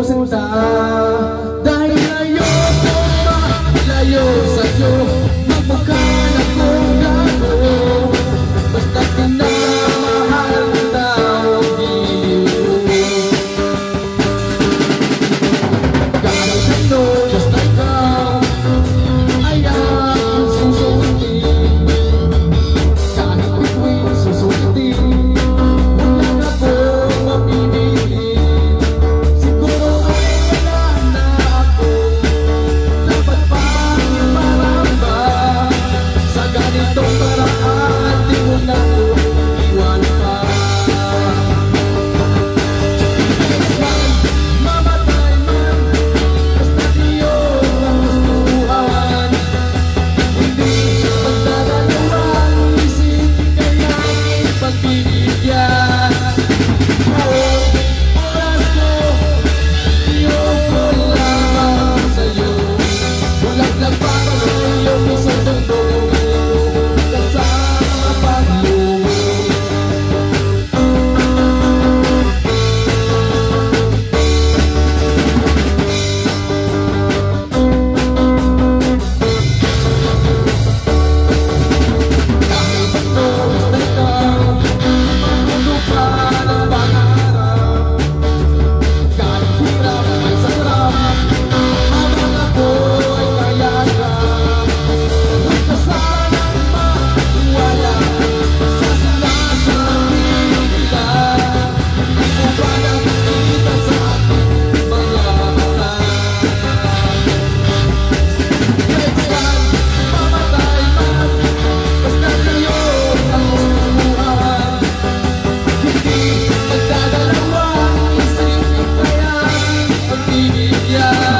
Xinh yeah.